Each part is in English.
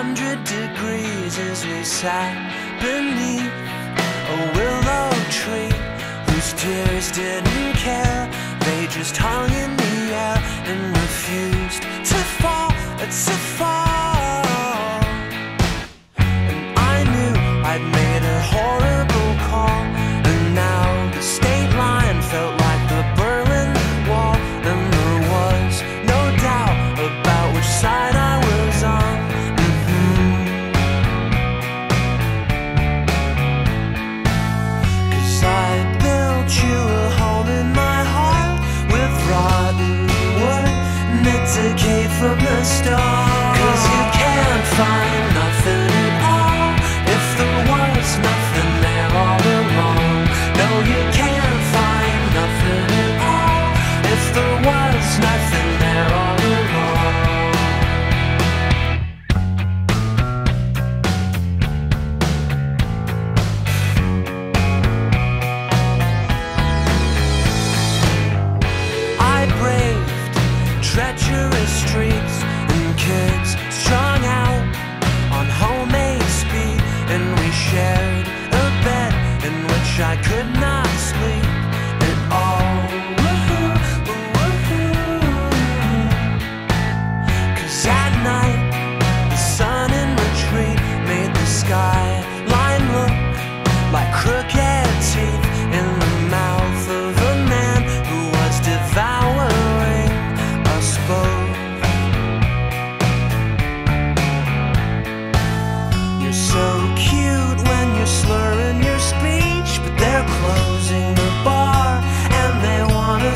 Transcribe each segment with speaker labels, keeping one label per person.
Speaker 1: hundred degrees as we sat beneath a willow tree whose tears didn't care. They just hung in the air and refused to fall, to fall. to from the storm. Cause you can't find could not sleep.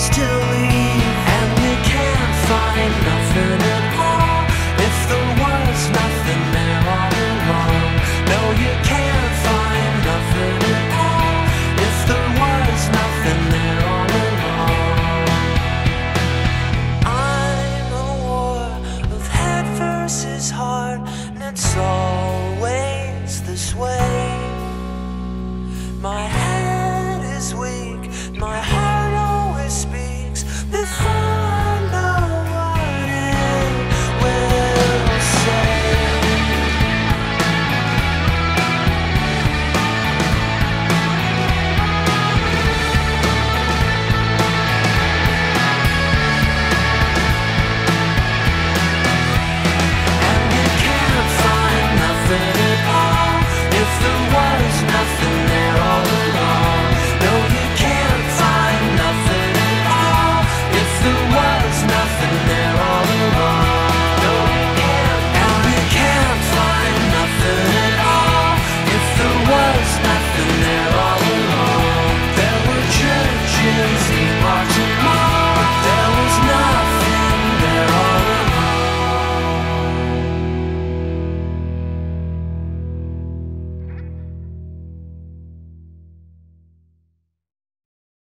Speaker 1: us to leave. And we can't find nothing at all. If there was nothing there all along No, you can't find nothing at all. If there was nothing there all along I'm a war of head versus heart And it's always this way. My